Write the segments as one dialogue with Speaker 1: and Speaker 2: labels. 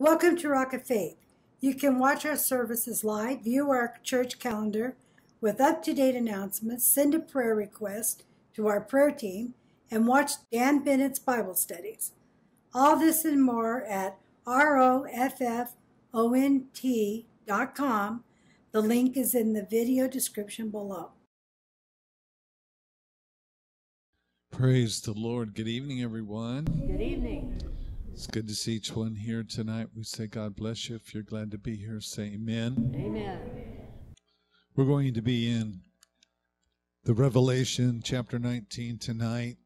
Speaker 1: Welcome to Rock of Faith. You can watch our services live, view our church calendar with up to date announcements, send a prayer request to our prayer team, and watch Dan Bennett's Bible studies. All this and more at roffont.com. The link is in the video description below.
Speaker 2: Praise the Lord. Good evening, everyone.
Speaker 3: Good evening.
Speaker 2: It's good to see each one here tonight. We say God bless you. If you're glad to be here, say amen.
Speaker 3: Amen.
Speaker 2: We're going to be in the Revelation chapter 19 tonight.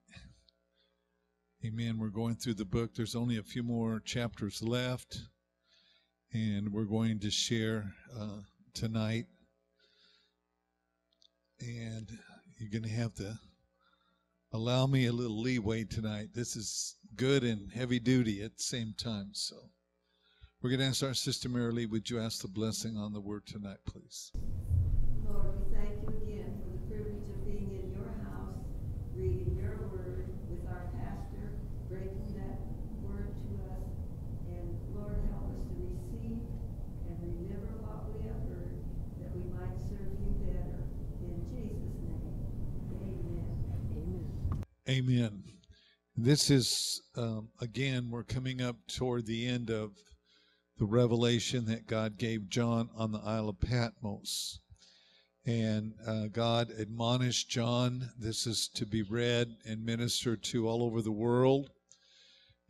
Speaker 2: Amen. We're going through the book. There's only a few more chapters left, and we're going to share uh, tonight. And you're going to have to allow me a little leeway tonight. This is good and heavy duty at the same time. So we're going to ask our sister Marilee, would you ask the blessing on the word tonight, please?
Speaker 4: Lord, we thank you again for the privilege of being in your house, reading your word with our pastor, breaking that word to us. And Lord, help us to receive and remember what we have heard, that we might serve you better. In Jesus' name, amen.
Speaker 3: Amen.
Speaker 2: Amen. This is, um, again, we're coming up toward the end of the revelation that God gave John on the Isle of Patmos. And uh, God admonished John, this is to be read and ministered to all over the world.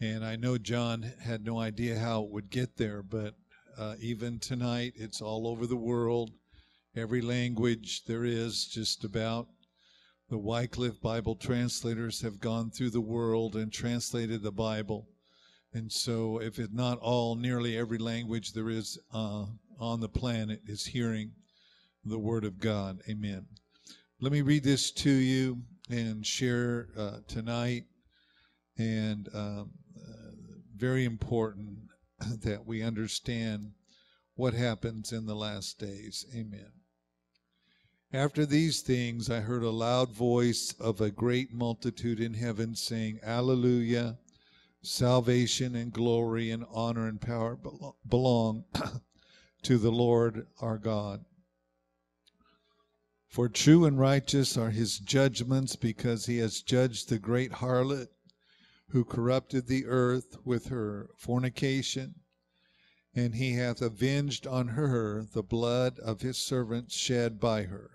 Speaker 2: And I know John had no idea how it would get there, but uh, even tonight, it's all over the world. Every language there is, just about. The Wycliffe Bible translators have gone through the world and translated the Bible. And so, if it's not all, nearly every language there is uh, on the planet is hearing the Word of God. Amen. Let me read this to you and share uh, tonight. And um, uh, very important that we understand what happens in the last days. Amen. After these things, I heard a loud voice of a great multitude in heaven saying, Alleluia! Salvation and glory and honor and power belong to the Lord our God. For true and righteous are his judgments, because he has judged the great harlot who corrupted the earth with her fornication, and he hath avenged on her the blood of his servants shed by her.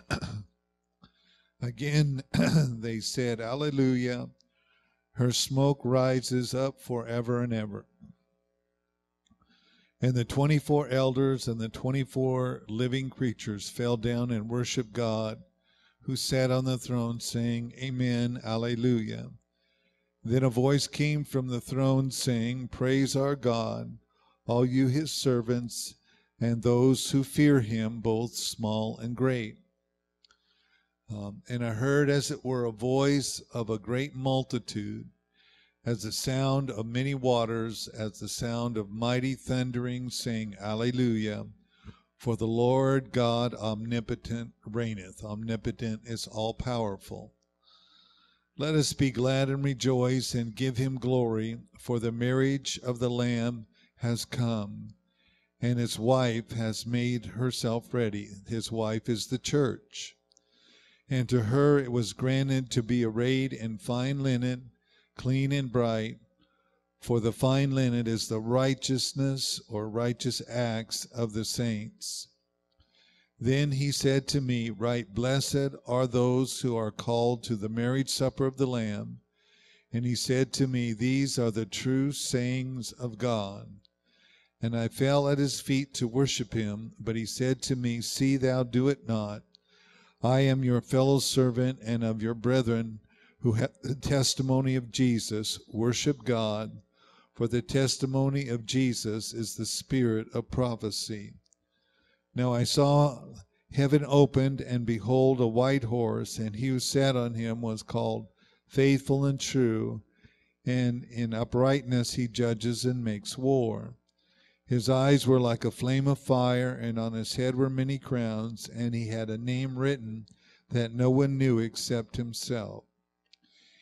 Speaker 2: Again they said, Alleluia. Her smoke rises up forever and ever. And the 24 elders and the 24 living creatures fell down and worshiped God, who sat on the throne, saying, Amen, Alleluia. Then a voice came from the throne, saying, Praise our God, all you his servants, and those who fear him, both small and great. Um, and I heard, as it were, a voice of a great multitude, as the sound of many waters, as the sound of mighty thundering, saying, Alleluia. For the Lord God omnipotent reigneth. Omnipotent is all powerful. Let us be glad and rejoice and give him glory, for the marriage of the Lamb has come, and his wife has made herself ready. His wife is the church. And to her it was granted to be arrayed in fine linen, clean and bright. For the fine linen is the righteousness or righteous acts of the saints. Then he said to me, Write blessed are those who are called to the marriage supper of the Lamb. And he said to me, These are the true sayings of God. And I fell at his feet to worship him. But he said to me, See thou do it not. I am your fellow servant and of your brethren who have the testimony of Jesus. Worship God, for the testimony of Jesus is the spirit of prophecy. Now I saw heaven opened, and behold, a white horse, and he who sat on him was called Faithful and True, and in uprightness he judges and makes war. His eyes were like a flame of fire, and on his head were many crowns, and he had a name written that no one knew except himself.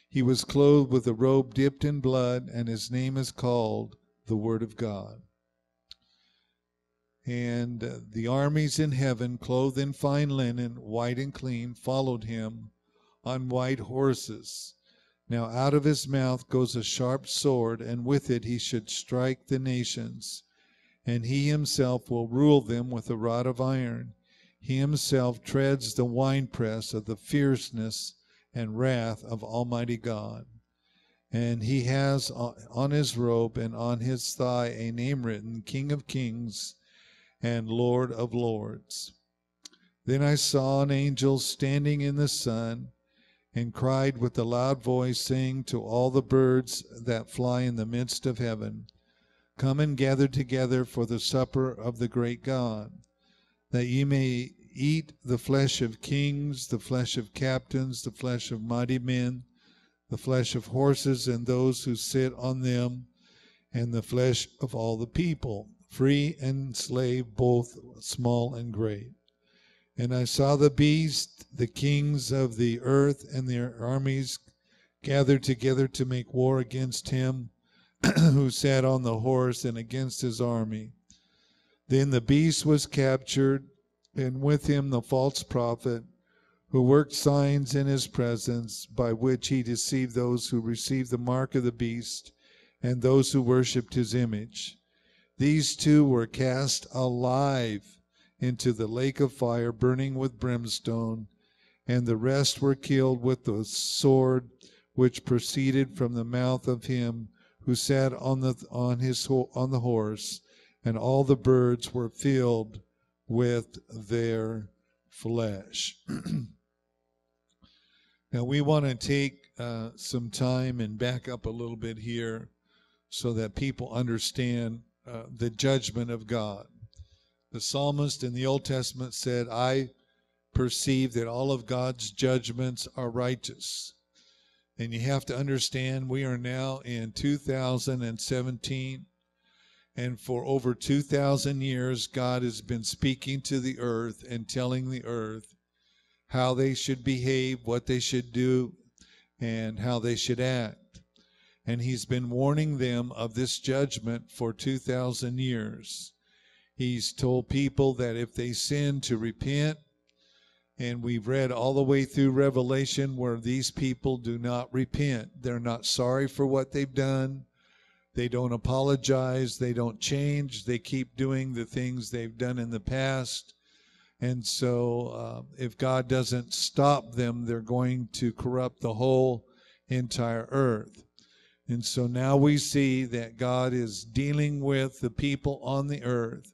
Speaker 2: He was clothed with a robe dipped in blood, and his name is called the word of God. And the armies in heaven, clothed in fine linen, white and clean, followed him on white horses. Now out of his mouth goes a sharp sword, and with it he should strike the nations. And he himself will rule them with a rod of iron. He himself treads the winepress of the fierceness and wrath of Almighty God. And he has on his robe and on his thigh a name written King of Kings and Lord of Lords. Then I saw an angel standing in the sun and cried with a loud voice, saying to all the birds that fly in the midst of heaven, Come and gather together for the supper of the great God, that ye may eat the flesh of kings, the flesh of captains, the flesh of mighty men, the flesh of horses and those who sit on them, and the flesh of all the people, free and slave, both small and great. And I saw the beast, the kings of the earth, and their armies gathered together to make war against him who sat on the horse and against his army. Then the beast was captured, and with him the false prophet, who worked signs in his presence, by which he deceived those who received the mark of the beast and those who worshipped his image. These two were cast alive into the lake of fire burning with brimstone, and the rest were killed with the sword which proceeded from the mouth of him who sat on the on his on the horse, and all the birds were filled with their flesh. now we want to take uh, some time and back up a little bit here so that people understand uh, the judgment of God. The psalmist in the Old Testament said, I perceive that all of God's judgments are righteous. And you have to understand, we are now in 2017. And for over 2,000 years, God has been speaking to the earth and telling the earth how they should behave, what they should do, and how they should act. And He's been warning them of this judgment for 2,000 years. He's told people that if they sin to repent, and we've read all the way through Revelation where these people do not repent. They're not sorry for what they've done. They don't apologize. They don't change. They keep doing the things they've done in the past. And so, uh, if God doesn't stop them, they're going to corrupt the whole entire earth. And so now we see that God is dealing with the people on the earth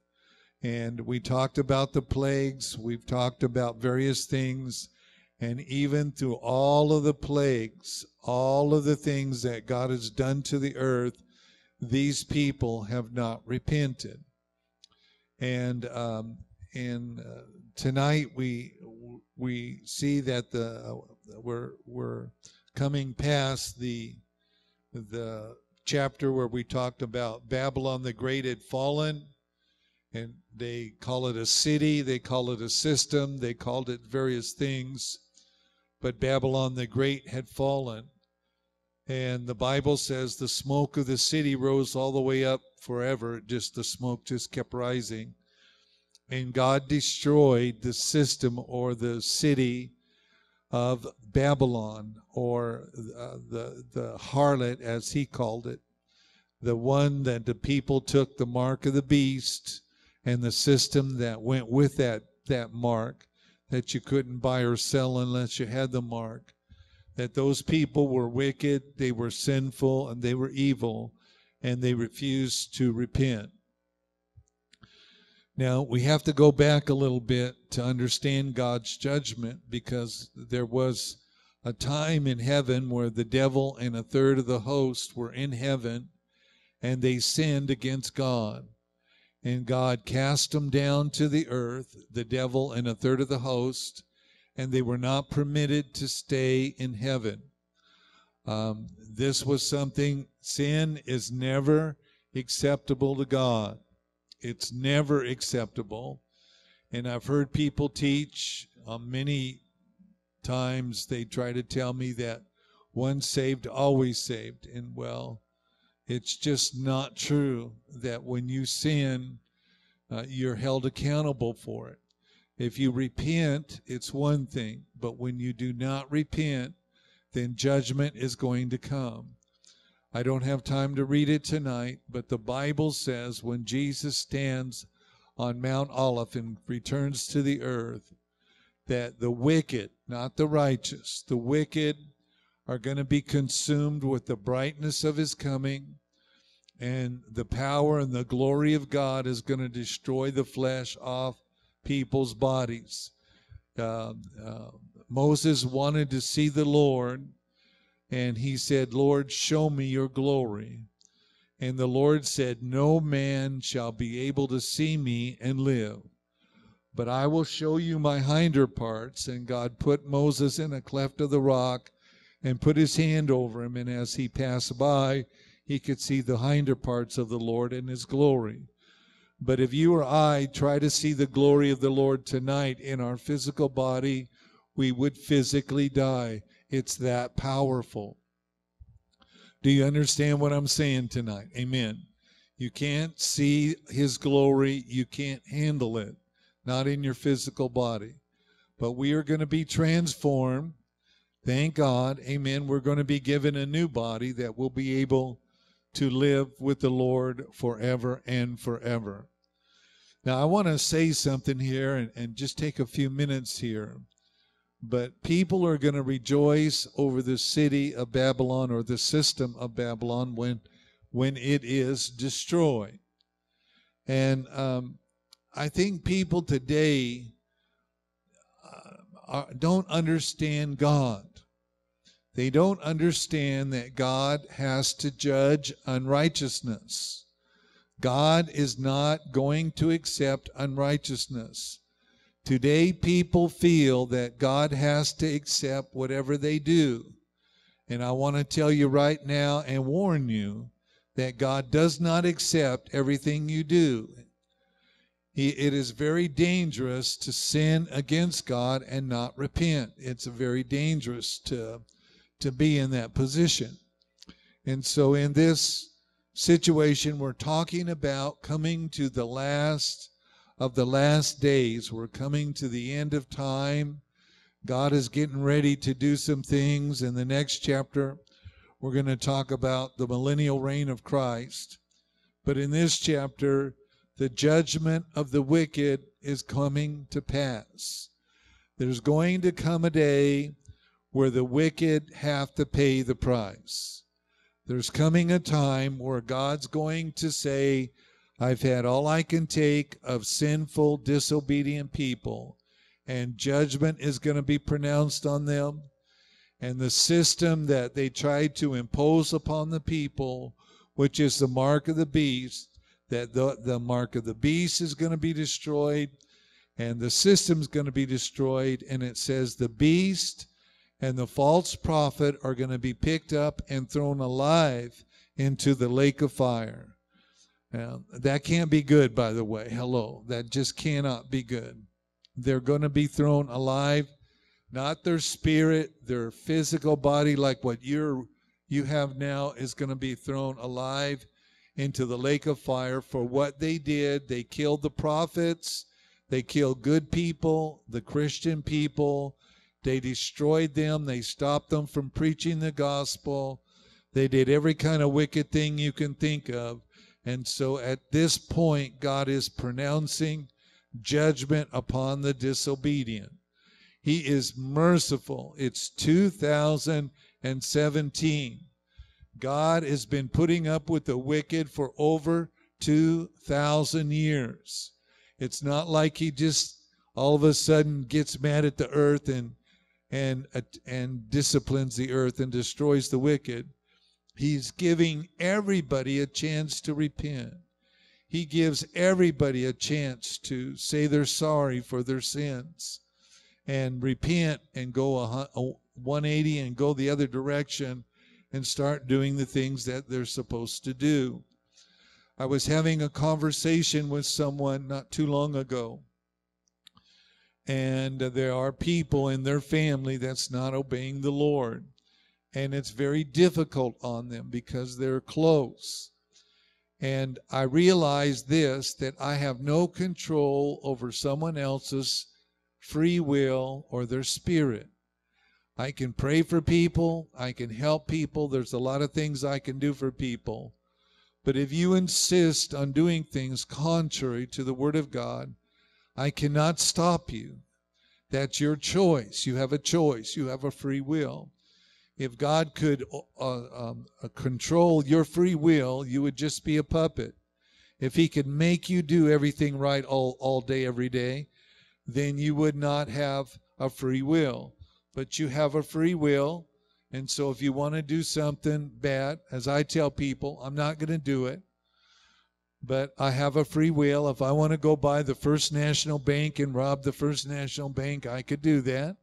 Speaker 2: and we talked about the plagues, we've talked about various things, and even through all of the plagues, all of the things that God has done to the earth, these people have not repented. And um, and uh, tonight we we see that the uh, we're we're coming past the the chapter where we talked about Babylon the Great had fallen and they call it a city, they call it a system, they called it various things. But Babylon the Great had fallen. And the Bible says the smoke of the city rose all the way up forever. Just the smoke just kept rising. And God destroyed the system or the city of Babylon or uh, the, the harlot, as he called it, the one that the people took the mark of the beast and the system that went with that that mark that you couldn't buy or sell unless you had the mark that those people were wicked they were sinful and they were evil and they refused to repent. Now we have to go back a little bit to understand God's judgment because there was a time in heaven where the devil and a third of the host were in heaven and they sinned against God and God cast them down to the earth, the devil and a third of the host, and they were not permitted to stay in heaven. Um, this was something, sin is never acceptable to God. It's never acceptable. And I've heard people teach uh, many times, they try to tell me that once saved, always saved. And well, It's just not true that when you sin, uh, you're held accountable for it. If you repent, it's one thing, but when you do not repent, then judgment is going to come. I don't have time to read it tonight, but the Bible says when Jesus stands on Mount Olive and returns to the earth, that the wicked, not the righteous, the wicked are going to be consumed with the brightness of his coming, and the power and the glory of God is going to destroy the flesh off people's bodies. Uh, uh, Moses wanted to see the Lord, and he said, Lord, show me your glory. And the Lord said, No man shall be able to see me and live. But I will show you my hinder parts. And God put Moses in a cleft of the rock and put his hand over him. And as he passed by, he could see the hinder parts of the Lord and his glory. But if you or I try to see the glory of the Lord tonight in our physical body, we would physically die. It's that powerful. Do you understand what I'm saying tonight? Amen. You can't see his glory, you can't handle it, not in your physical body. But we are going to be transformed. Thank God. Amen. We're going to be given a new body that will be able to live with the Lord forever and forever. Now, I want to say something here and, and just take a few minutes here but people are going to rejoice over the city of Babylon or the system of Babylon when when it is destroyed. And um, I think people today uh, are, don't understand God. They don't understand that God has to judge unrighteousness. God is not going to accept unrighteousness. Today, people feel that God has to accept whatever they do. And I want to tell you right now and warn you that God does not accept everything you do. It is very dangerous to sin against God and not repent. It's very dangerous to, to be in that position. And so, in this situation, we're talking about coming to the last of the last days. We're coming to the end of time. God is getting ready to do some things. In the next chapter, we're going to talk about the millennial reign of Christ. But in this chapter, the judgment of the wicked is coming to pass. There's going to come a day where the wicked have to pay the price. There's coming a time where God's going to say, I've had all I can take of sinful, disobedient people, and judgment is going to be pronounced on them. And the system that they tried to impose upon the people, which is the mark of the beast, that the, the mark of the beast is going to be destroyed, and the system's going to be destroyed. And it says the beast and the false prophet are going to be picked up and thrown alive into the lake of fire. Now, that can't be good, by the way. Hello. That just cannot be good. They're going to be thrown alive, not their spirit, their physical body, like what you're, you have now, is going to be thrown alive into the lake of fire for what they did. They killed the prophets, they killed good people, the Christian people. They destroyed them, they stopped them from preaching the gospel. They did every kind of wicked thing you can think of. And so at this point, God is pronouncing judgment upon the disobedient. He is merciful. It's 2017. God has been putting up with the wicked for over 2,000 years. It's not like He just all of a sudden gets mad at the earth and and uh, and disciplines the earth and destroys the wicked. He's giving everybody a chance to repent. He gives everybody a chance to say they're sorry for their sins and repent and go a 180 and go the other direction and start doing the things that they're supposed to do. I was having a conversation with someone not too long ago, and there are people in their family that's not obeying the Lord and it's very difficult on them because they're close. And I realize this that I have no control over someone else's free will or their spirit. I can pray for people, I can help people, there's a lot of things I can do for people. But if you insist on doing things contrary to the Word of God, I cannot stop you. That's your choice. You have a choice, you have a free will. If God could uh, um, uh, control your free will, you would just be a puppet. If He could make you do everything right all, all day, every day, then you would not have a free will. But you have a free will. And so if you want to do something bad, as I tell people, I'm not going to do it. But I have a free will. If I want to go by the First National Bank and rob the First National Bank, I could do that.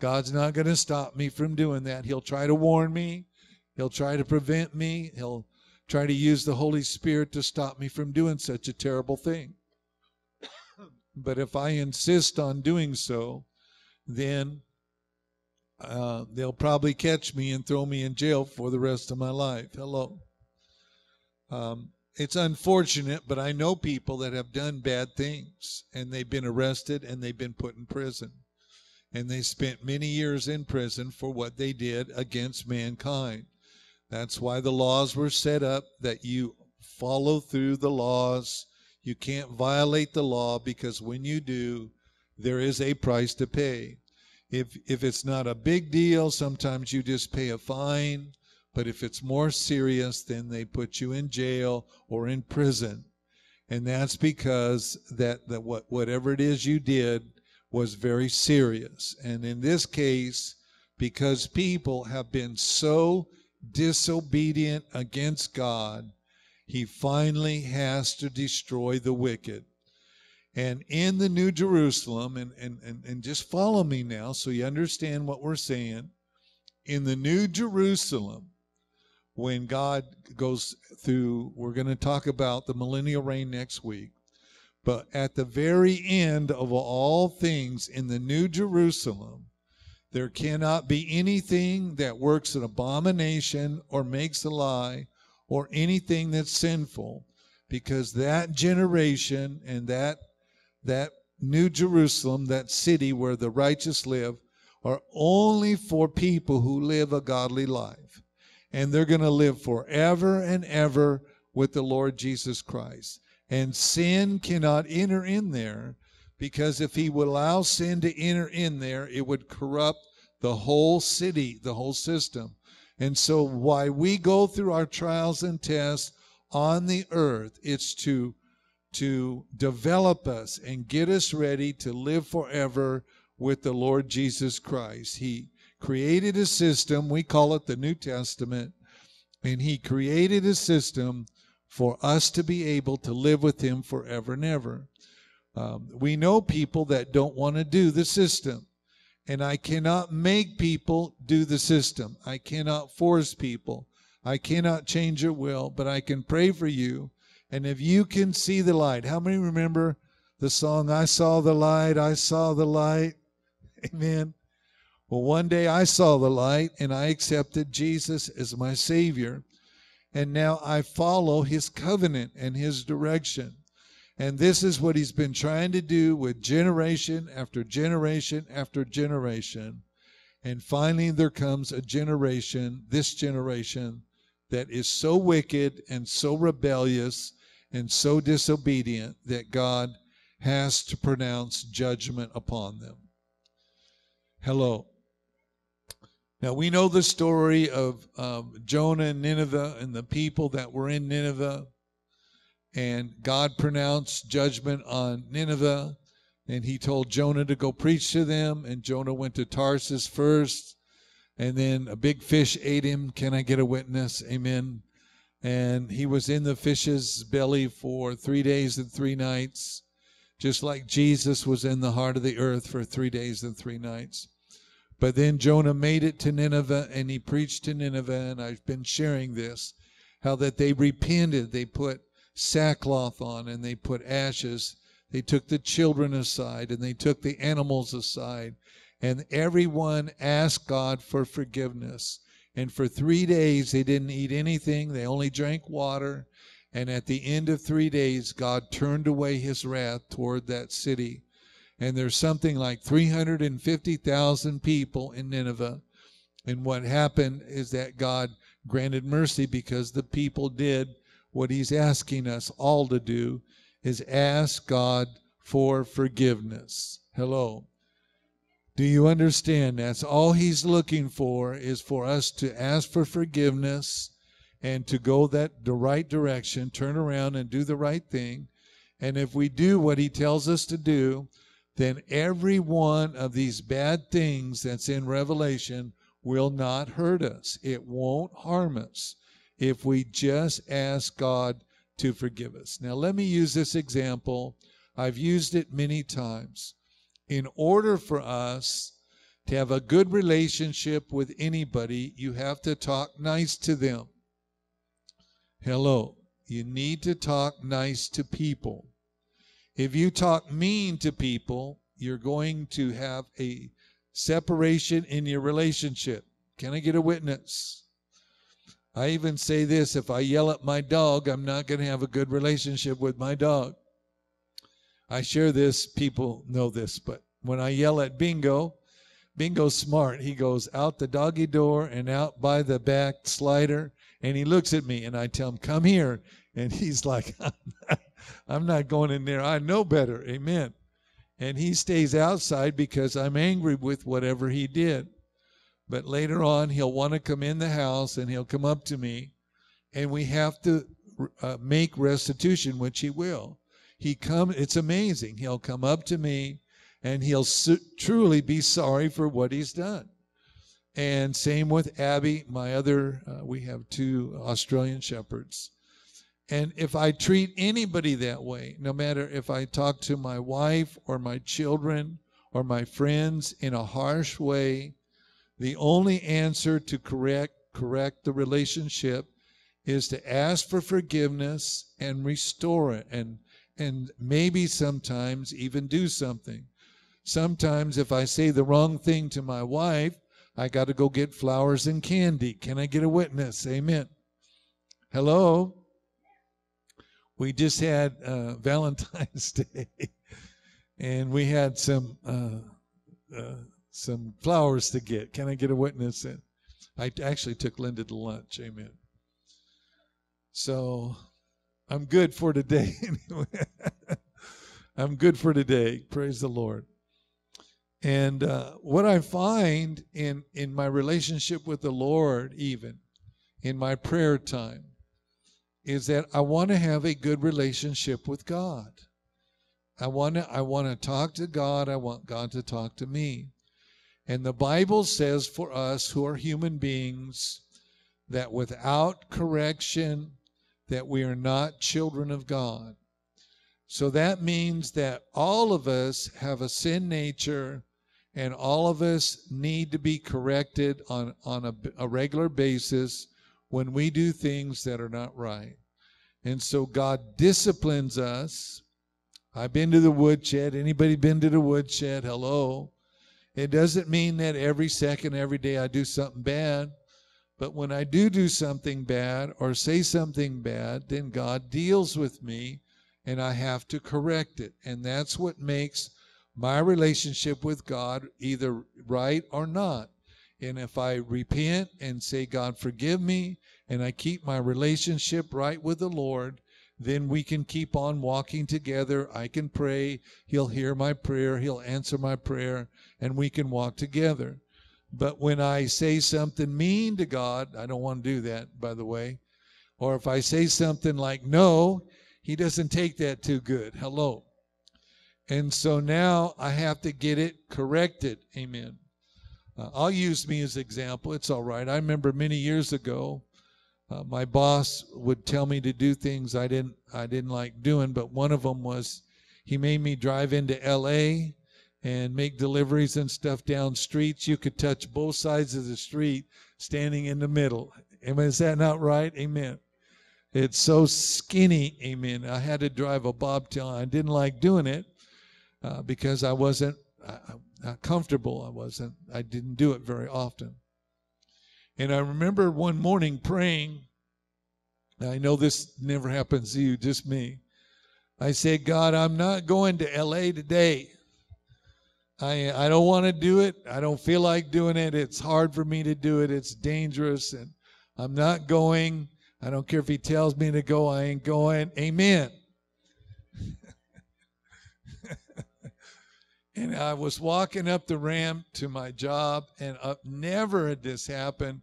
Speaker 2: God's not going to stop me from doing that. He'll try to warn me, He'll try to prevent me, He'll try to use the Holy Spirit to stop me from doing such a terrible thing. but if I insist on doing so, then uh, they'll probably catch me and throw me in jail for the rest of my life. Hello. Um, it's unfortunate, but I know people that have done bad things and they've been arrested and they've been put in prison and they spent many years in prison for what they did against mankind. That's why the laws were set up that you follow through the laws. You can't violate the law because when you do, there is a price to pay. If if it's not a big deal, sometimes you just pay a fine, but if it's more serious, then they put you in jail or in prison. And that's because that, that what whatever it is you did was very serious. And in this case, because people have been so disobedient against God, he finally has to destroy the wicked. And in the New Jerusalem, and, and, and, and just follow me now so you understand what we're saying. In the New Jerusalem, when God goes through, we're going to talk about the millennial reign next week. But at the very end of all things in the New Jerusalem, there cannot be anything that works an abomination or makes a lie or anything that's sinful because that generation and that that New Jerusalem, that city where the righteous live, are only for people who live a godly life. And they're going to live forever and ever with the Lord Jesus Christ. And sin cannot enter in there because if he would allow sin to enter in there, it would corrupt the whole city, the whole system. And so, why we go through our trials and tests on the earth, it's to to develop us and get us ready to live forever with the Lord Jesus Christ. He created a system, we call it the New Testament, and He created a system for us to be able to live with Him forever and ever. Um, we know people that don't want to do the system. And I cannot make people do the system. I cannot force people. I cannot change your will, but I can pray for you. And if you can see the light, how many remember the song, I saw the light, I saw the light? Amen. Well, one day I saw the light and I accepted Jesus as my Savior and now I follow his covenant and his direction. And this is what he's been trying to do with generation after generation after generation. And finally, there comes a generation, this generation, that is so wicked and so rebellious and so disobedient that God has to pronounce judgment upon them. Hello. Now we know the story of um, Jonah and Nineveh and the people that were in Nineveh. And God pronounced judgment on Nineveh. And he told Jonah to go preach to them. And Jonah went to Tarsus first. And then a big fish ate him. Can I get a witness? Amen. And he was in the fish's belly for three days and three nights, just like Jesus was in the heart of the earth for three days and three nights. But then Jonah made it to Nineveh and he preached to Nineveh, and I've been sharing this how that they repented. They put sackcloth on and they put ashes. They took the children aside and they took the animals aside. And everyone asked God for forgiveness. And for three days, they didn't eat anything, they only drank water. And at the end of three days, God turned away his wrath toward that city. And there's something like 350,000 people in Nineveh. And what happened is that God granted mercy because the people did what he's asking us all to do is ask God for forgiveness. Hello. Do you understand? That's all he's looking for is for us to ask for forgiveness and to go that the right direction, turn around and do the right thing. And if we do what he tells us to do, then every one of these bad things that's in Revelation will not hurt us. It won't harm us if we just ask God to forgive us. Now, let me use this example. I've used it many times in order for us to have a good relationship with anybody, you have to talk nice to them. Hello. You need to talk nice to people. If you talk mean to people, you're going to have a separation in your relationship. Can I get a witness? I even say this if I yell at my dog, I'm not going to have a good relationship with my dog. I share this, people know this, but when I yell at Bingo, Bingo's smart. He goes out the doggy door and out by the back slider, and he looks at me, and I tell him, Come here. And he's like, I'm not going in there. I know better. Amen. And he stays outside because I'm angry with whatever he did. But later on, he'll want to come in the house and he'll come up to me, and we have to uh, make restitution, which he will he come it's amazing he'll come up to me and he'll su- truly be sorry for what he's done and same with abby my other uh, we have two australian shepherds and if i treat anybody that way no matter if i talk to my wife or my children or my friends in a harsh way the only answer to correct correct the relationship is to ask for forgiveness and restore it and and maybe sometimes even do something. Sometimes, if I say the wrong thing to my wife, I got to go get flowers and candy. Can I get a witness? Amen. Hello? We just had uh, Valentine's Day, and we had some uh, uh, some flowers to get. Can I get a witness? And I actually took Linda to lunch. Amen. So I'm good for today. I'm good for today. Praise the Lord. And uh, what I find in in my relationship with the Lord, even in my prayer time, is that I want to have a good relationship with God. I want to I want to talk to God. I want God to talk to me. And the Bible says for us who are human beings that without correction that we are not children of God. So that means that all of us have a sin nature and all of us need to be corrected on, on a, a regular basis when we do things that are not right. And so God disciplines us. I've been to the woodshed. Anybody been to the woodshed? Hello. It doesn't mean that every second, every day I do something bad. But when I do do something bad or say something bad, then God deals with me and I have to correct it. And that's what makes my relationship with God either right or not. And if I repent and say, God, forgive me, and I keep my relationship right with the Lord, then we can keep on walking together. I can pray. He'll hear my prayer. He'll answer my prayer, and we can walk together. But when I say something mean to God, I don't want to do that, by the way. Or if I say something like no, he doesn't take that too good. Hello. And so now I have to get it corrected. Amen. Uh, I'll use me as example. It's all right. I remember many years ago, uh, my boss would tell me to do things I didn't I didn't like doing, but one of them was he made me drive into L.A and make deliveries and stuff down streets, you could touch both sides of the street standing in the middle. Amen. Is that not right? Amen. It's so skinny. Amen. I had to drive a bobtail. I didn't like doing it uh, because I wasn't uh, uh, comfortable. I wasn't. I didn't do it very often. And I remember one morning praying. Now, I know this never happens to you, just me. I said, God, I'm not going to LA today. I I don't want to do it. I don't feel like doing it. It's hard for me to do it. It's dangerous and I'm not going. I don't care if he tells me to go, I ain't going. Amen. And I was walking up the ramp to my job, and uh, never had this happened.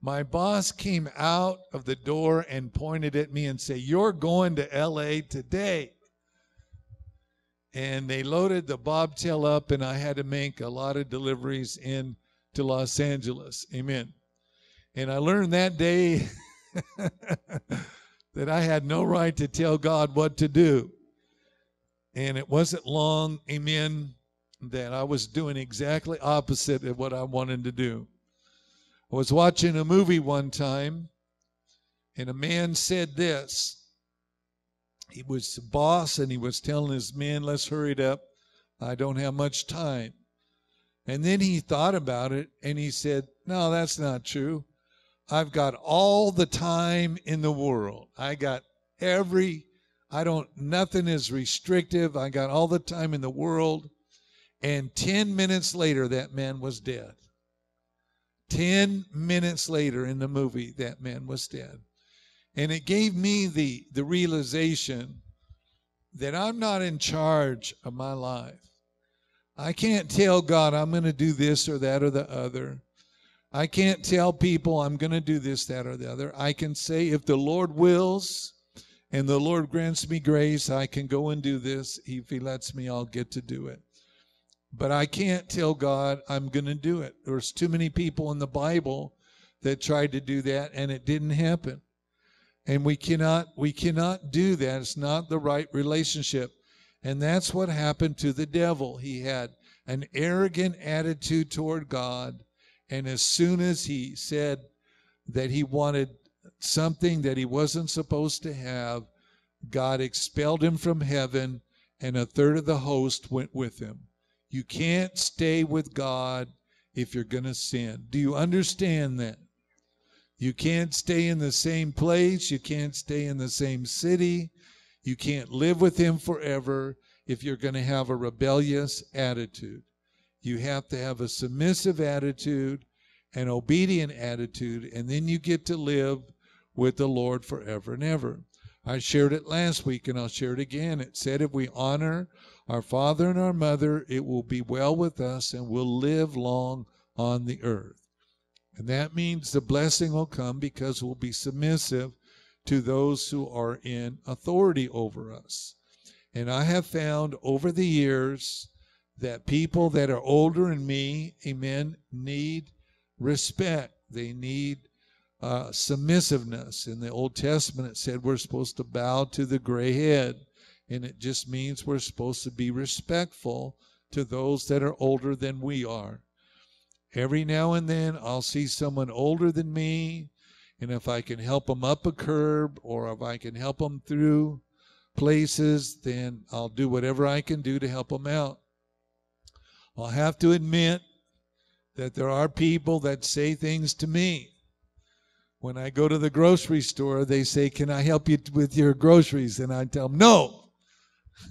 Speaker 2: My boss came out of the door and pointed at me and said, "You're going to L.A. today." And they loaded the bobtail up, and I had to make a lot of deliveries in to Los Angeles. Amen. And I learned that day that I had no right to tell God what to do. And it wasn't long, amen, that I was doing exactly opposite of what I wanted to do. I was watching a movie one time, and a man said this. He was the boss, and he was telling his men, let's hurry it up. I don't have much time. And then he thought about it, and he said, no, that's not true. I've got all the time in the world. I got every, I don't, nothing is restrictive. I got all the time in the world. And 10 minutes later, that man was dead. 10 minutes later in the movie, that man was dead. And it gave me the, the realization that I'm not in charge of my life. I can't tell God I'm going to do this or that or the other. I can't tell people I'm going to do this, that, or the other. I can say, if the Lord wills and the Lord grants me grace, I can go and do this. If He lets me, I'll get to do it. But I can't tell God I'm going to do it. There's too many people in the Bible that tried to do that and it didn't happen. And we cannot we cannot do that. It's not the right relationship. And that's what happened to the devil. He had an arrogant attitude toward God and as soon as he said that he wanted something that he wasn't supposed to have, God expelled him from heaven, and a third of the host went with him. You can't stay with God if you're going to sin. Do you understand that? You can't stay in the same place. You can't stay in the same city. You can't live with Him forever if you're going to have a rebellious attitude. You have to have a submissive attitude, an obedient attitude, and then you get to live with the Lord forever and ever. I shared it last week and I'll share it again. It said if we honor our father and our mother, it will be well with us and we'll live long on the earth. And that means the blessing will come because we'll be submissive to those who are in authority over us. And I have found over the years that people that are older than me, amen, need respect. They need uh, submissiveness. In the Old Testament, it said we're supposed to bow to the gray head. And it just means we're supposed to be respectful to those that are older than we are. Every now and then, I'll see someone older than me, and if I can help them up a curb or if I can help them through places, then I'll do whatever I can do to help them out. I'll have to admit that there are people that say things to me. When I go to the grocery store, they say, Can I help you with your groceries? And I tell them, No.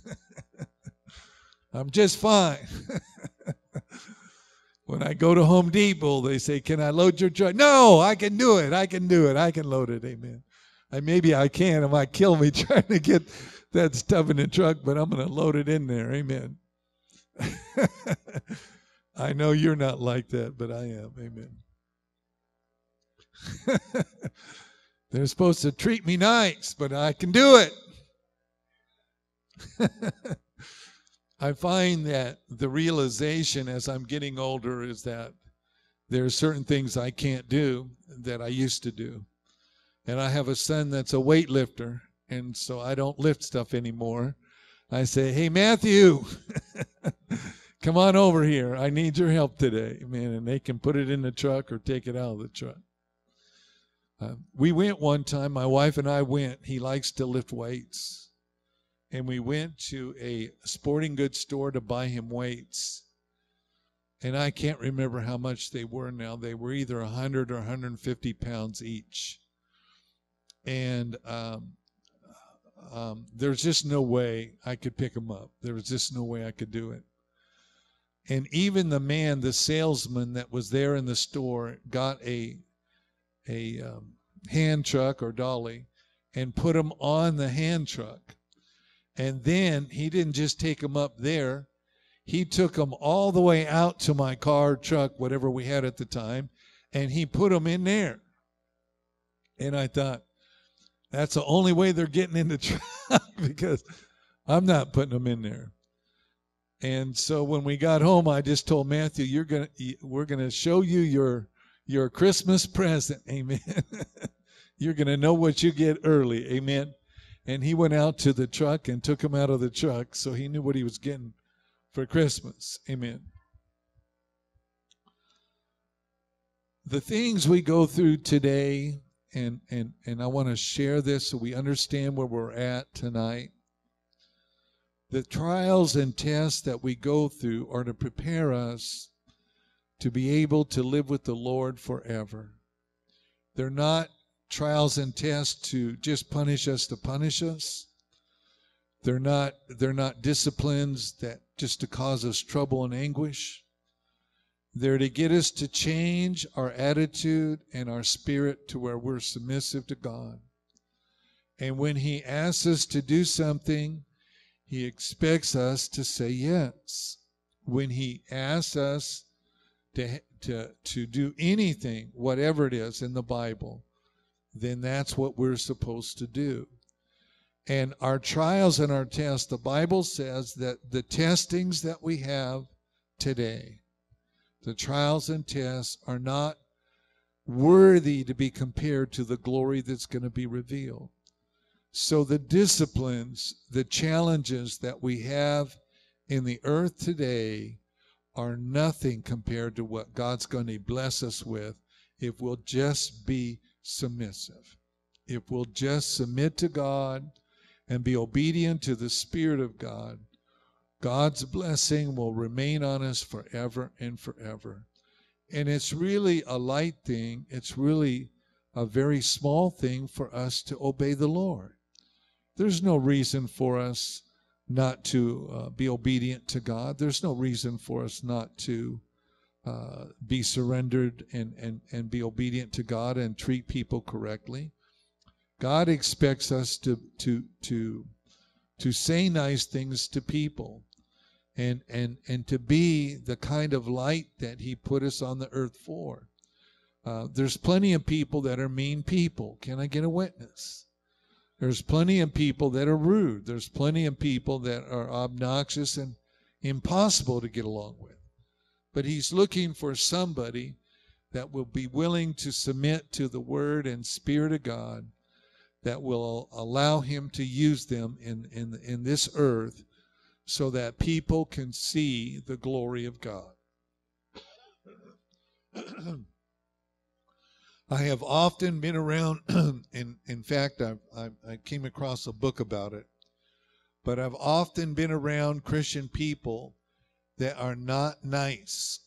Speaker 2: I'm just fine. when I go to Home Depot, they say, Can I load your truck? No, I can do it. I can do it. I can load it. Amen. I, maybe I can. It might kill me trying to get that stuff in the truck, but I'm going to load it in there. Amen. I know you're not like that, but I am. Amen. They're supposed to treat me nice, but I can do it. I find that the realization as I'm getting older is that there are certain things I can't do that I used to do. And I have a son that's a weightlifter, and so I don't lift stuff anymore. I say, Hey, Matthew, come on over here. I need your help today, man. And they can put it in the truck or take it out of the truck. Uh, we went one time, my wife and I went. He likes to lift weights. And we went to a sporting goods store to buy him weights. and I can't remember how much they were now. They were either 100 or 150 pounds each. And um, um, there's just no way I could pick them up. There was just no way I could do it. And even the man, the salesman that was there in the store, got a a um, hand truck or dolly and put them on the hand truck. And then he didn't just take them up there. He took them all the way out to my car, truck, whatever we had at the time, and he put them in there. And I thought, that's the only way they're getting in the truck because I'm not putting them in there. And so when we got home, I just told Matthew, "You're gonna, we're gonna show you your your Christmas present, Amen. You're gonna know what you get early, Amen." And he went out to the truck and took him out of the truck, so he knew what he was getting for Christmas, Amen. The things we go through today, and and and I want to share this so we understand where we're at tonight the trials and tests that we go through are to prepare us to be able to live with the Lord forever. They're not trials and tests to just punish us to punish us. They're not they're not disciplines that just to cause us trouble and anguish. They're to get us to change our attitude and our spirit to where we're submissive to God. And when he asks us to do something, he expects us to say yes. When He asks us to, to, to do anything, whatever it is in the Bible, then that's what we're supposed to do. And our trials and our tests, the Bible says that the testings that we have today, the trials and tests, are not worthy to be compared to the glory that's going to be revealed. So, the disciplines, the challenges that we have in the earth today are nothing compared to what God's going to bless us with if we'll just be submissive. If we'll just submit to God and be obedient to the Spirit of God, God's blessing will remain on us forever and forever. And it's really a light thing, it's really a very small thing for us to obey the Lord. There's no reason for us not to uh, be obedient to God. There's no reason for us not to uh, be surrendered and, and, and be obedient to God and treat people correctly. God expects us to, to, to, to say nice things to people and, and, and to be the kind of light that He put us on the earth for. Uh, there's plenty of people that are mean people. Can I get a witness? There's plenty of people that are rude. There's plenty of people that are obnoxious and impossible to get along with. But he's looking for somebody that will be willing to submit to the word and spirit of God that will allow him to use them in, in, in this earth so that people can see the glory of God. I have often been around, and in fact, I, I, I came across a book about it, but I've often been around Christian people that are not nice.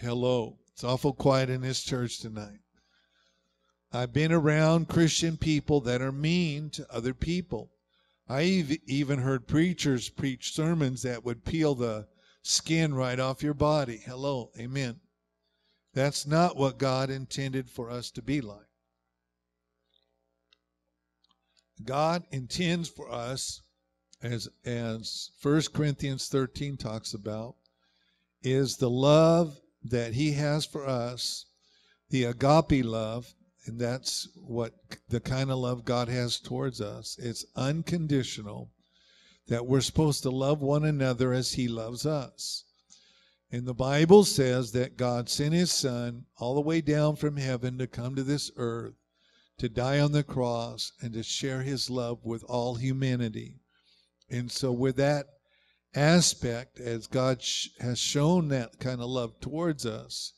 Speaker 2: Hello. It's awful quiet in this church tonight. I've been around Christian people that are mean to other people. I've even heard preachers preach sermons that would peel the skin right off your body. Hello. Amen. That's not what God intended for us to be like. God intends for us, as, as 1 Corinthians 13 talks about, is the love that He has for us, the agape love, and that's what the kind of love God has towards us. It's unconditional, that we're supposed to love one another as He loves us. And the Bible says that God sent his son all the way down from heaven to come to this earth to die on the cross and to share his love with all humanity. And so, with that aspect, as God sh- has shown that kind of love towards us,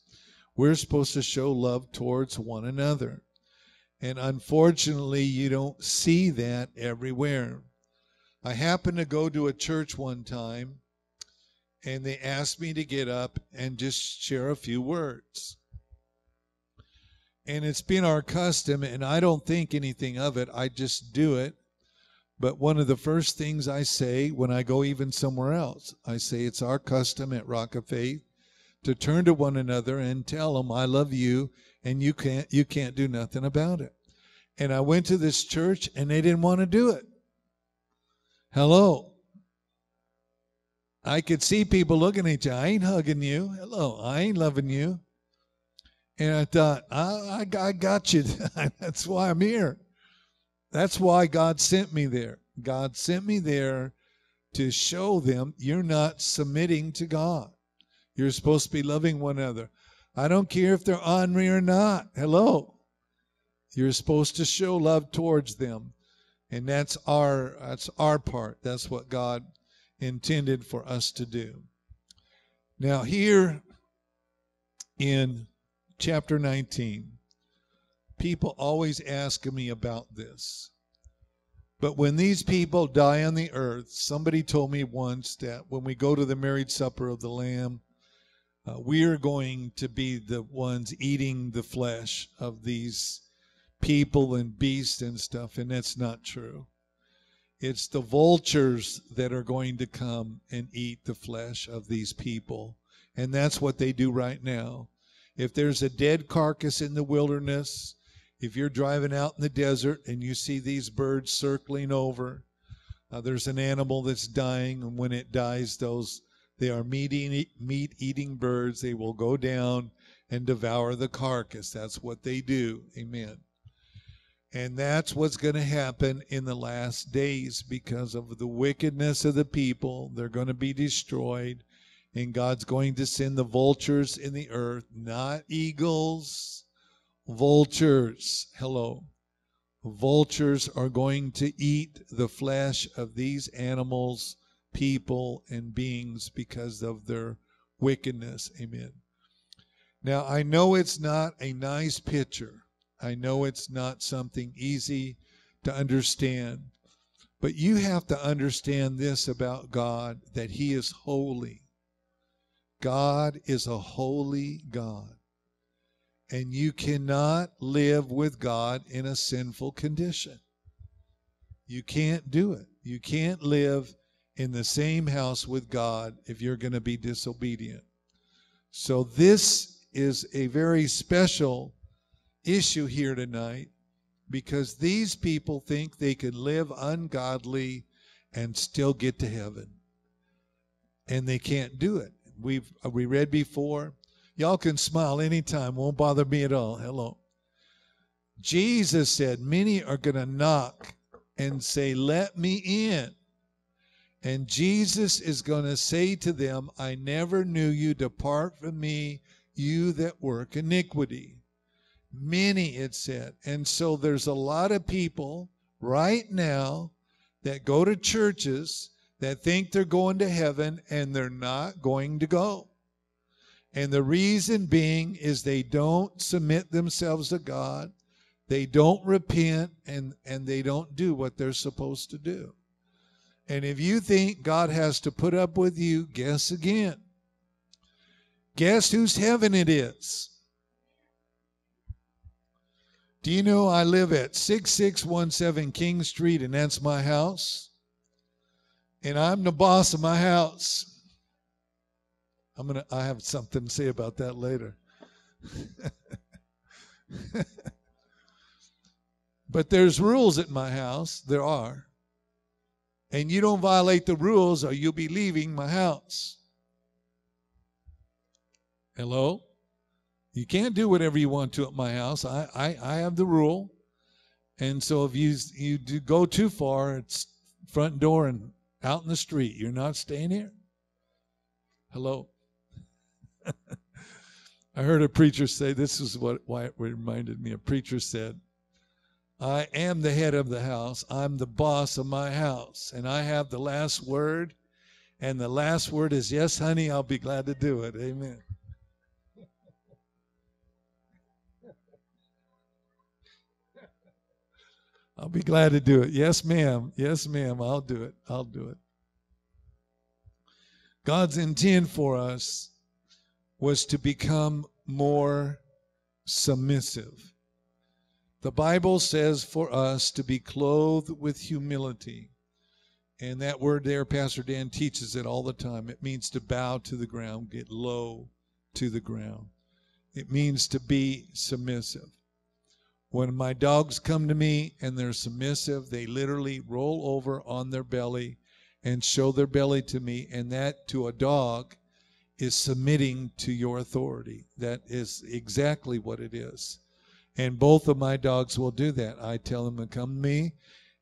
Speaker 2: we're supposed to show love towards one another. And unfortunately, you don't see that everywhere. I happened to go to a church one time and they asked me to get up and just share a few words. And it's been our custom, and I don't think anything of it, I just do it. But one of the first things I say when I go even somewhere else, I say it's our custom at Rock of Faith to turn to one another and tell them I love you and you can't you can't do nothing about it. And I went to this church and they didn't want to do it. Hello. I could see people looking at you. I ain't hugging you. Hello. I ain't loving you. And I thought, I, I, I got you. That's why I'm here. That's why God sent me there. God sent me there to show them you're not submitting to God. You're supposed to be loving one another. I don't care if they're ornery or not. Hello. You're supposed to show love towards them. And that's our that's our part. That's what God intended for us to do. Now here in chapter 19, people always ask me about this. But when these people die on the earth, somebody told me once that when we go to the married supper of the Lamb, uh, we are going to be the ones eating the flesh of these people and beasts and stuff, and that's not true. It's the vultures that are going to come and eat the flesh of these people. And that's what they do right now. If there's a dead carcass in the wilderness, if you're driving out in the desert and you see these birds circling over, uh, there's an animal that's dying, and when it dies, those they are meat meat eating birds. They will go down and devour the carcass. That's what they do. Amen. And that's what's going to happen in the last days because of the wickedness of the people. They're going to be destroyed. And God's going to send the vultures in the earth, not eagles, vultures. Hello. Vultures are going to eat the flesh of these animals people and beings because of their wickedness. Amen. Now, I know it's not a nice picture. I know it's not something easy to understand. But you have to understand this about God that He is holy. God is a holy God. And you cannot live with God in a sinful condition. You can't do it. You can't live in the same house with God if you're going to be disobedient. So, this is a very special issue here tonight because these people think they can live ungodly and still get to heaven. And they can't do it. We've uh, we read before. Y'all can smile anytime, won't bother me at all. Hello. Jesus said, Many are going to knock and say, Let me in. And Jesus is going to say to them, I never knew you. Depart from me, you that work iniquity. Many, it said. And so there's a lot of people right now that go to churches that think they're going to heaven and they're not going to go. And the reason being is they don't submit themselves to God, they don't repent, and, and they don't do what they're supposed to do. And if you think God has to put up with you, guess again. Guess whose heaven it is? Do you know I live at 6617 King Street and that's my house? And I'm the boss of my house. I'm to I have something to say about that later. but there's rules at my house. There are and you don't violate the rules or you'll be leaving my house. Hello? You can't do whatever you want to at my house. I, I, I have the rule. And so if you, you do go too far, it's front door and out in the street. You're not staying here. Hello? I heard a preacher say, this is what why it reminded me. A preacher said, I am the head of the house. I'm the boss of my house. And I have the last word. And the last word is, yes, honey, I'll be glad to do it. Amen. I'll be glad to do it. Yes, ma'am. Yes, ma'am. I'll do it. I'll do it. God's intent for us was to become more submissive. The Bible says for us to be clothed with humility. And that word there, Pastor Dan teaches it all the time. It means to bow to the ground, get low to the ground. It means to be submissive. When my dogs come to me and they're submissive, they literally roll over on their belly and show their belly to me. And that to a dog is submitting to your authority. That is exactly what it is. And both of my dogs will do that. I tell them to come to me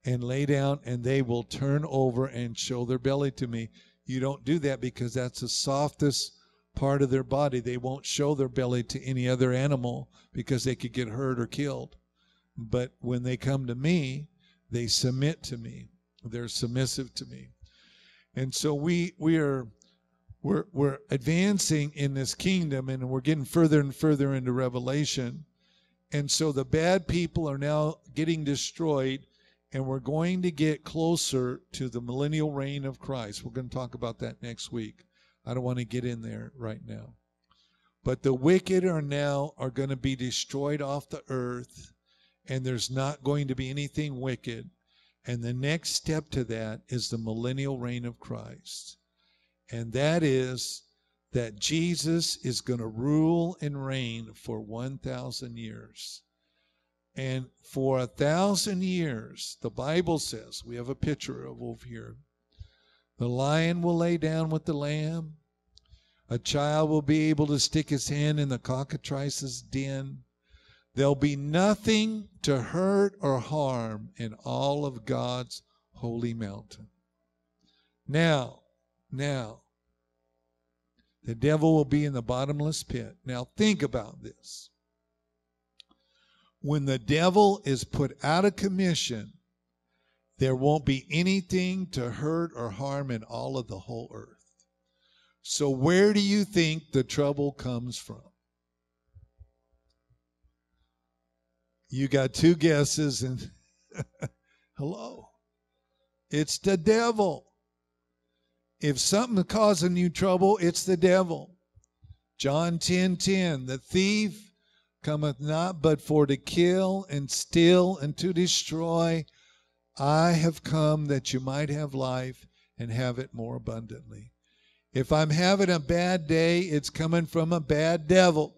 Speaker 2: and lay down, and they will turn over and show their belly to me. You don't do that because that's the softest part of their body. They won't show their belly to any other animal because they could get hurt or killed. But when they come to me, they submit to me. They're submissive to me. And so we we are we're we're advancing in this kingdom and we're getting further and further into revelation. And so the bad people are now getting destroyed and we're going to get closer to the millennial reign of Christ. We're going to talk about that next week. I don't want to get in there right now. But the wicked are now are going to be destroyed off the earth and there's not going to be anything wicked. And the next step to that is the millennial reign of Christ. And that is that Jesus is going to rule and reign for 1,000 years. And for a thousand years, the Bible says, we have a picture of over here. The lion will lay down with the lamb. A child will be able to stick his hand in the cockatrice's den. There'll be nothing to hurt or harm in all of God's holy mountain. Now, now, the devil will be in the bottomless pit. Now, think about this. When the devil is put out of commission, there won't be anything to hurt or harm in all of the whole earth. So, where do you think the trouble comes from? You got two guesses, and hello. It's the devil. If something's causing you trouble, it's the devil. John 10 10, the thief cometh not but for to kill and steal and to destroy. I have come that you might have life and have it more abundantly. If I'm having a bad day, it's coming from a bad devil.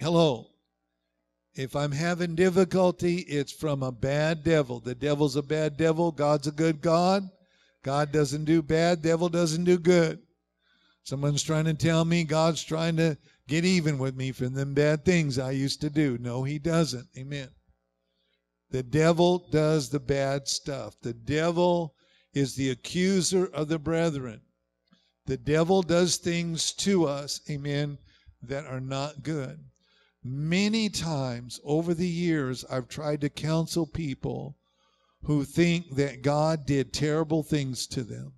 Speaker 2: Hello. If I'm having difficulty, it's from a bad devil. The devil's a bad devil. God's a good God. God doesn't do bad. Devil doesn't do good. Someone's trying to tell me God's trying to get even with me for them bad things I used to do. No, he doesn't. Amen. The devil does the bad stuff. The devil is the accuser of the brethren. The devil does things to us, amen, that are not good. Many times over the years, I've tried to counsel people who think that God did terrible things to them.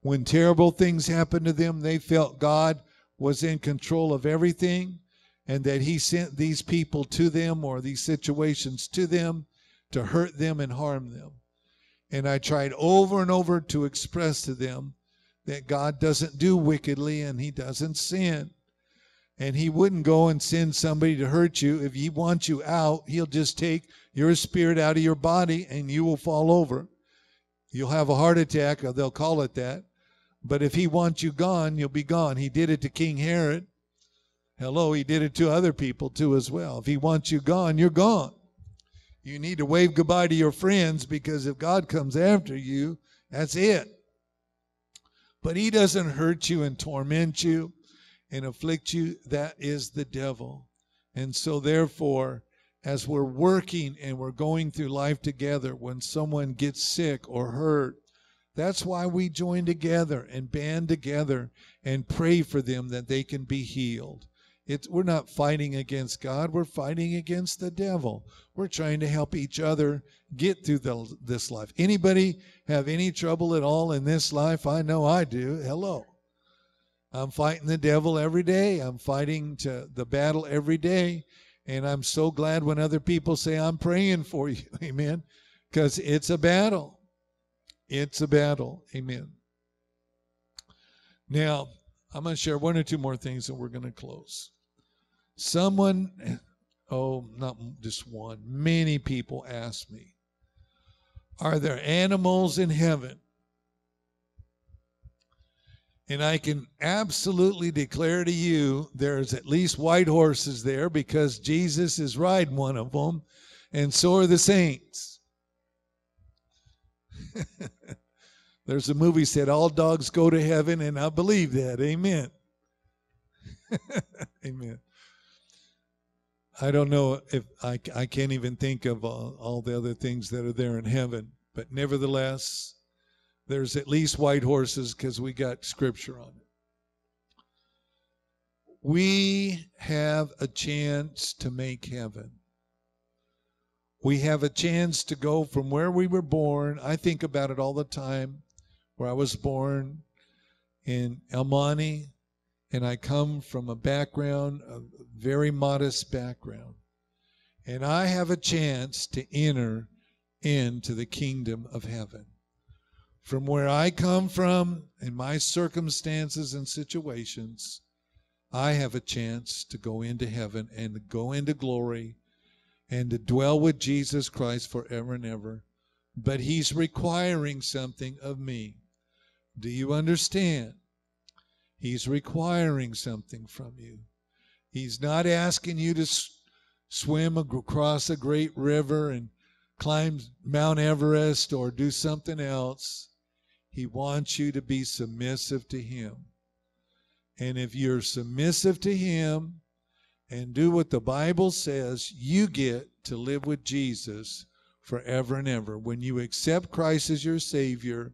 Speaker 2: When terrible things happened to them, they felt God was in control of everything and that He sent these people to them or these situations to them to hurt them and harm them. And I tried over and over to express to them that God doesn't do wickedly and He doesn't sin and he wouldn't go and send somebody to hurt you. If he wants you out, he'll just take your spirit out of your body and you will fall over. You'll have a heart attack, or they'll call it that. But if he wants you gone, you'll be gone. He did it to King Herod. Hello, he did it to other people too as well. If he wants you gone, you're gone. You need to wave goodbye to your friends because if God comes after you, that's it. But he doesn't hurt you and torment you and afflict you, that is the devil. And so, therefore, as we're working and we're going through life together, when someone gets sick or hurt, that's why we join together and band together and pray for them that they can be healed. It's, we're not fighting against God, we're fighting against the devil. We're trying to help each other get through the, this life. Anybody have any trouble at all in this life? I know I do. Hello. I'm fighting the devil every day. I'm fighting the battle every day. And I'm so glad when other people say, I'm praying for you. Amen. Because it's a battle. It's a battle. Amen. Now, I'm going to share one or two more things and we're going to close. Someone, oh, not just one, many people ask me, Are there animals in heaven? And I can absolutely declare to you there's at least white horses there because Jesus is riding one of them, and so are the saints. there's a movie said all dogs go to heaven, and I believe that. Amen. Amen. I don't know if I, I can't even think of all, all the other things that are there in heaven, but nevertheless, there's at least white horses because we got scripture on it. We have a chance to make heaven. We have a chance to go from where we were born. I think about it all the time, where I was born in El Monte, and I come from a background, a very modest background. And I have a chance to enter into the kingdom of heaven from where I come from in my circumstances and situations, I have a chance to go into heaven and go into glory and to dwell with Jesus Christ forever and ever. But He's requiring something of me. Do you understand? He's requiring something from you. He's not asking you to swim across a great river and climb Mount Everest or do something else. He wants you to be submissive to Him. And if you're submissive to Him and do what the Bible says, you get to live with Jesus forever and ever. When you accept Christ as your Savior,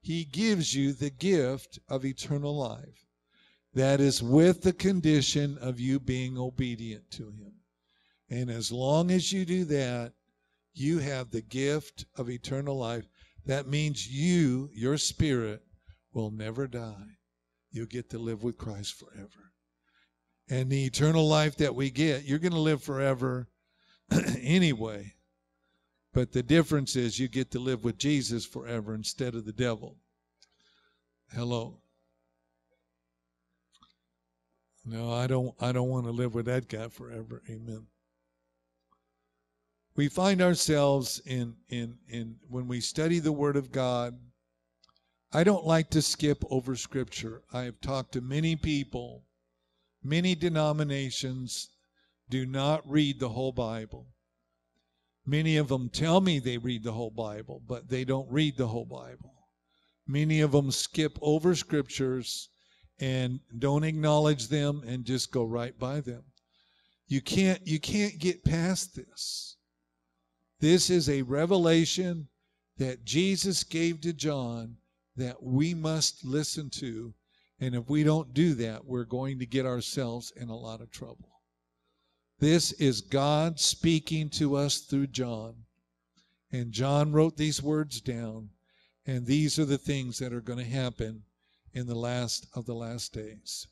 Speaker 2: He gives you the gift of eternal life. That is with the condition of you being obedient to Him. And as long as you do that, you have the gift of eternal life. That means you, your spirit, will never die. You'll get to live with Christ forever. And the eternal life that we get, you're going to live forever anyway. But the difference is you get to live with Jesus forever instead of the devil. Hello. No, I don't I don't want to live with that guy forever. Amen we find ourselves in in in when we study the word of god i don't like to skip over scripture. I have talked to many people. Many denominations do not read the whole bible. Many of them tell me they read the whole bible but they don't read the whole bible. Many of them skip over scriptures and don't acknowledge them and just go right by them. You can't you can't get past this this is a revelation that Jesus gave to John that we must listen to. And if we don't do that, we're going to get ourselves in a lot of trouble. This is God speaking to us through John. And John wrote these words down. And these are the things that are going to happen in the last of the last days.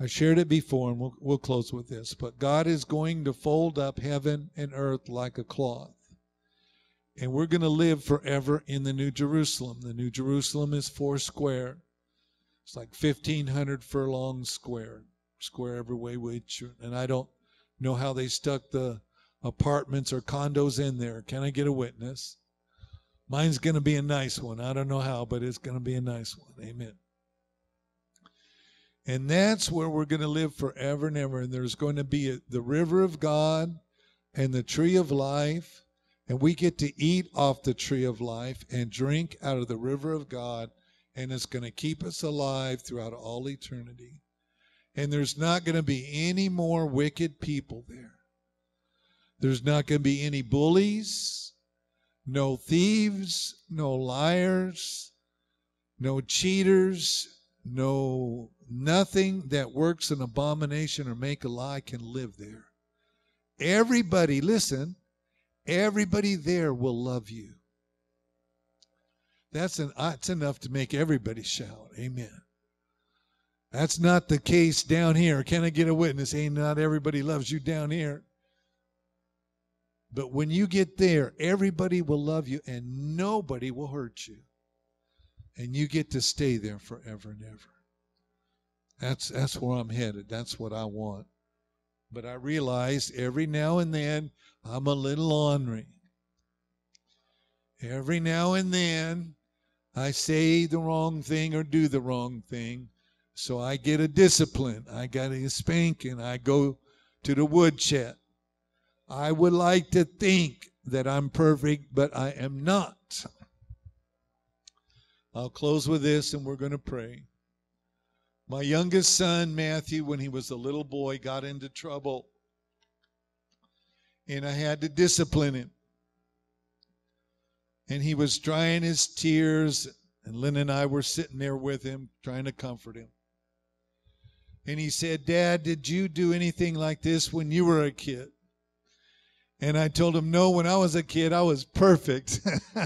Speaker 2: I shared it before, and we'll, we'll close with this. But God is going to fold up heaven and earth like a cloth. And we're going to live forever in the New Jerusalem. The New Jerusalem is four square. It's like 1,500 furlongs square, square every way. Which, and I don't know how they stuck the apartments or condos in there. Can I get a witness? Mine's going to be a nice one. I don't know how, but it's going to be a nice one. Amen. And that's where we're going to live forever and ever. And there's going to be a, the river of God and the tree of life. And we get to eat off the tree of life and drink out of the river of God. And it's going to keep us alive throughout all eternity. And there's not going to be any more wicked people there. There's not going to be any bullies, no thieves, no liars, no cheaters, no Nothing that works an abomination or make a lie can live there. Everybody, listen, everybody there will love you. That's an that's enough to make everybody shout. Amen. That's not the case down here. Can I get a witness? Ain't not everybody loves you down here. But when you get there, everybody will love you and nobody will hurt you. and you get to stay there forever and ever. That's that's where I'm headed. That's what I want. But I realize every now and then I'm a little ornery. Every now and then I say the wrong thing or do the wrong thing. So I get a discipline. I got a spanking. I go to the woodshed. I would like to think that I'm perfect, but I am not. I'll close with this and we're going to pray. My youngest son, Matthew, when he was a little boy, got into trouble. And I had to discipline him. And he was drying his tears, and Lynn and I were sitting there with him, trying to comfort him. And he said, Dad, did you do anything like this when you were a kid? And I told him, No, when I was a kid, I was perfect.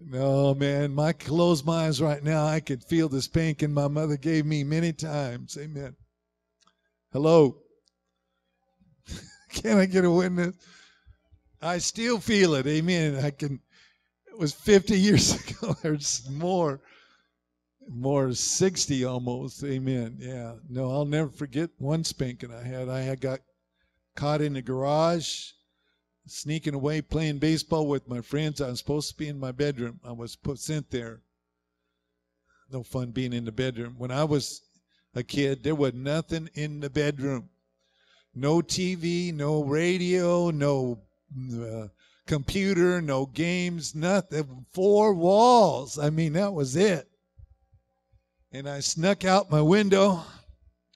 Speaker 2: no, man, my close my eyes right now, I could feel the spanking my mother gave me many times. Amen. Hello. Can I get a witness? I still feel it. Amen. I can it was 50 years ago. There's more. More 60 almost. Amen. Yeah. No, I'll never forget one spanking I had. I had got caught in the garage sneaking away playing baseball with my friends. I was supposed to be in my bedroom. I was put, sent there. No fun being in the bedroom. When I was a kid, there was nothing in the bedroom. No TV, no radio, no uh, computer, no games, nothing. Four walls. I mean, that was it. And I snuck out my window.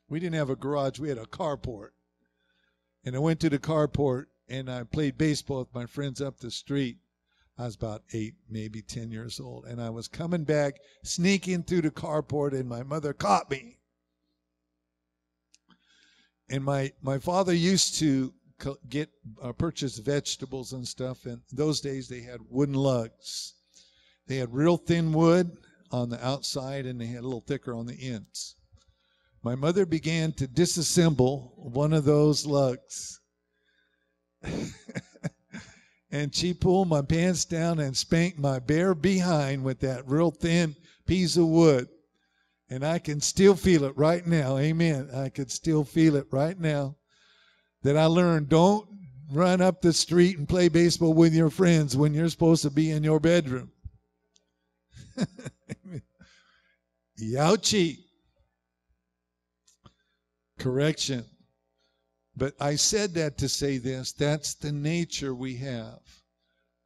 Speaker 2: We didn't have a garage, we had a carport. And I went to the carport and I played baseball with my friends up the street. I was about eight, maybe 10 years old. And I was coming back, sneaking through the carport, and my mother caught me. And my, my father used to get uh, purchase vegetables and stuff. And those days they had wooden lugs. They had real thin wood on the outside, and they had a little thicker on the ends. My mother began to disassemble one of those lugs and she pulled my pants down and spanked my bare behind with that real thin piece of wood. And I can still feel it right now. Amen. I can still feel it right now. That I learned don't run up the street and play baseball with your friends when you're supposed to be in your bedroom. Youchie. Correction. But I said that to say this that's the nature we have.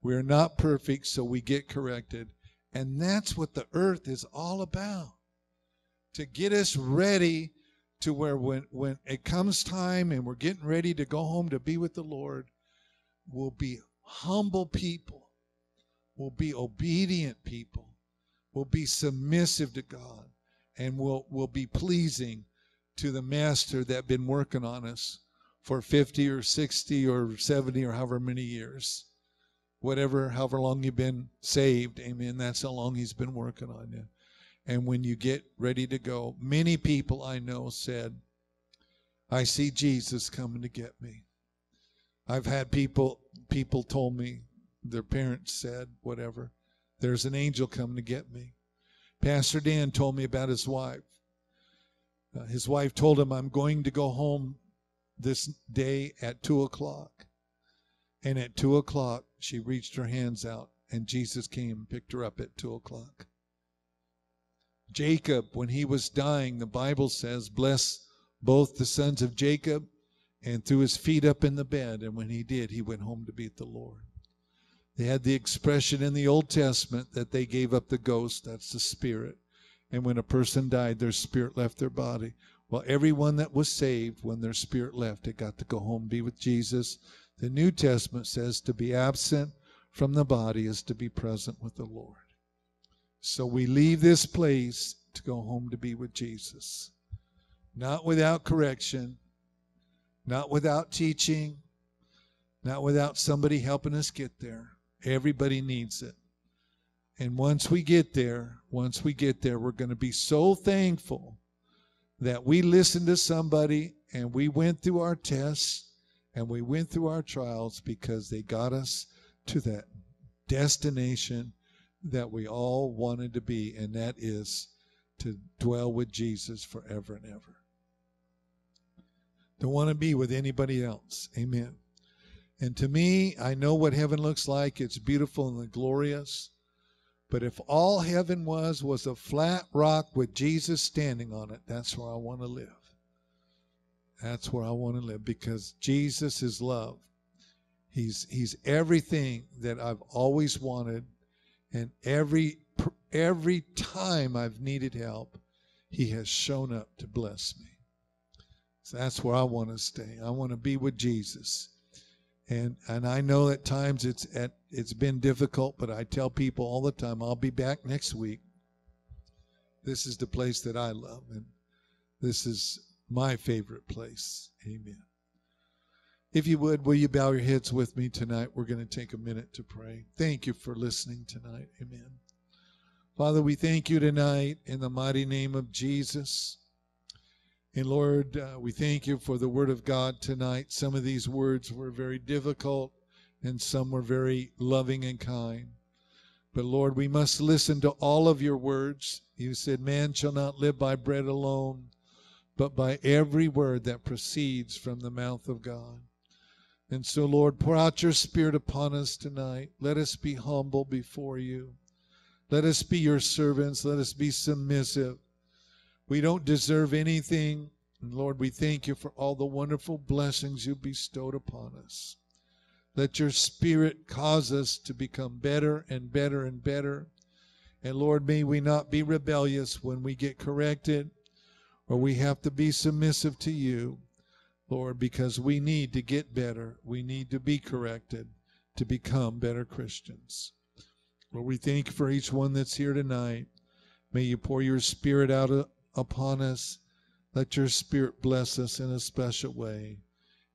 Speaker 2: We're not perfect, so we get corrected. And that's what the earth is all about to get us ready to where when, when it comes time and we're getting ready to go home to be with the Lord, we'll be humble people, we'll be obedient people, we'll be submissive to God, and we'll, we'll be pleasing to the Master that has been working on us for 50 or 60 or 70 or however many years. Whatever, however long you've been saved, amen, that's how long he's been working on you. And when you get ready to go, many people I know said, I see Jesus coming to get me. I've had people people told me, their parents said, whatever, there's an angel coming to get me. Pastor Dan told me about his wife. Uh, his wife told him, I'm going to go home this day at two o'clock. And at two o'clock, she reached her hands out, and Jesus came and picked her up at two o'clock. Jacob, when he was dying, the Bible says, bless both the sons of Jacob and threw his feet up in the bed. And when he did, he went home to with the Lord. They had the expression in the Old Testament that they gave up the ghost, that's the spirit. And when a person died, their spirit left their body. Well, everyone that was saved, when their spirit left, it got to go home be with Jesus. The New Testament says to be absent from the body is to be present with the Lord. So we leave this place to go home to be with Jesus. Not without correction, not without teaching, not without somebody helping us get there. Everybody needs it. And once we get there, once we get there, we're going to be so thankful that we listened to somebody and we went through our tests and we went through our trials because they got us to that destination that we all wanted to be, and that is to dwell with Jesus forever and ever. Don't want to be with anybody else. Amen. And to me, I know what heaven looks like. It's beautiful and glorious. But if all heaven was was a flat rock with Jesus standing on it, that's where I want to live. That's where I want to live because Jesus is love. He's he's everything that I've always wanted and every every time I've needed help, he has shown up to bless me. So that's where I want to stay. I want to be with Jesus. And and I know at times it's at it's been difficult, but I tell people all the time, I'll be back next week. This is the place that I love, and this is my favorite place. Amen. If you would, will you bow your heads with me tonight? We're going to take a minute to pray. Thank you for listening tonight. Amen. Father, we thank you tonight in the mighty name of Jesus. And Lord, uh, we thank you for the word of God tonight. Some of these words were very difficult and some were very loving and kind. But Lord, we must listen to all of your words. You said, Man shall not live by bread alone, but by every word that proceeds from the mouth of God. And so, Lord, pour out your Spirit upon us tonight. Let us be humble before you. Let us be your servants. Let us be submissive. We don't deserve anything. And Lord, we thank you for all the wonderful blessings you bestowed upon us. Let your Spirit cause us to become better and better and better. And Lord, may we not be rebellious when we get corrected or we have to be submissive to you. Lord, because we need to get better. We need to be corrected to become better Christians. Lord, we thank you for each one that's here tonight. May you pour your spirit out upon us. Let your spirit bless us in a special way,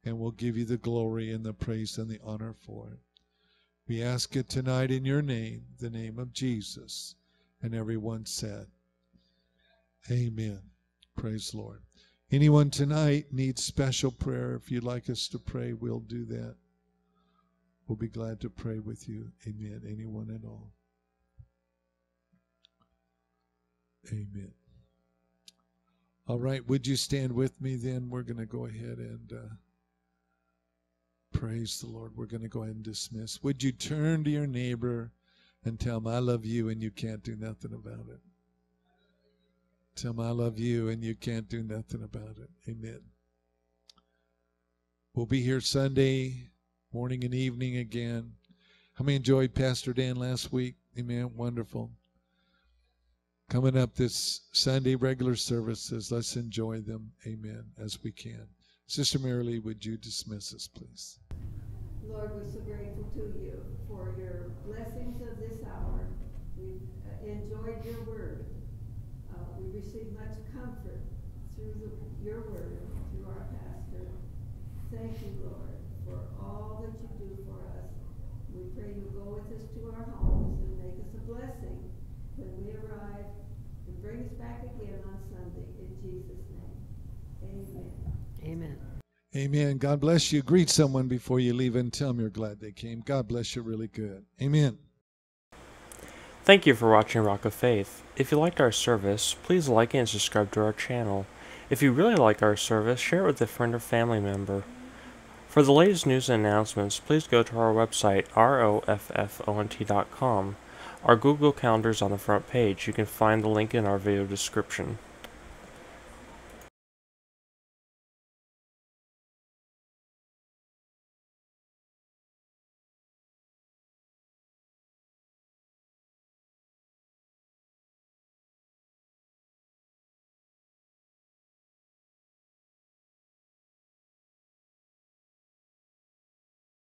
Speaker 2: and we'll give you the glory and the praise and the honor for it. We ask it tonight in your name, the name of Jesus. And everyone said, Amen. Praise Lord. Anyone tonight needs special prayer. If you'd like us to pray, we'll do that. We'll be glad to pray with you. Amen. Anyone at all. Amen. All right. Would you stand with me then? We're going to go ahead and uh, praise the Lord. We're going to go ahead and dismiss. Would you turn to your neighbor and tell him, I love you and you can't do nothing about it? Tell him I love you and you can't do nothing about it. Amen. We'll be here Sunday morning and evening again. How many enjoyed Pastor Dan last week? Amen. Wonderful. Coming up this Sunday, regular services. Let's enjoy them. Amen. As we can. Sister Mary Lee, would you dismiss us, please?
Speaker 4: Lord, we're so grateful to you for your blessings of this hour. We've uh, enjoyed your word. Uh, we receive much comfort through the, your word, through our pastor. Thank you, Lord, for all that you do for us. We pray you go with us to our homes and make us a blessing when we arrive and bring us back again on Sunday. In Jesus' name, amen.
Speaker 3: Amen.
Speaker 2: Amen. God bless you. Greet someone before you leave and tell them you're glad they came. God bless you really good. Amen.
Speaker 5: Thank you for watching Rock of Faith. If you liked our service, please like and subscribe to our channel. If you really like our service, share it with a friend or family member. For the latest news and announcements, please go to our website, roffont.com. Our Google Calendar is on the front page. You can find the link in our video description.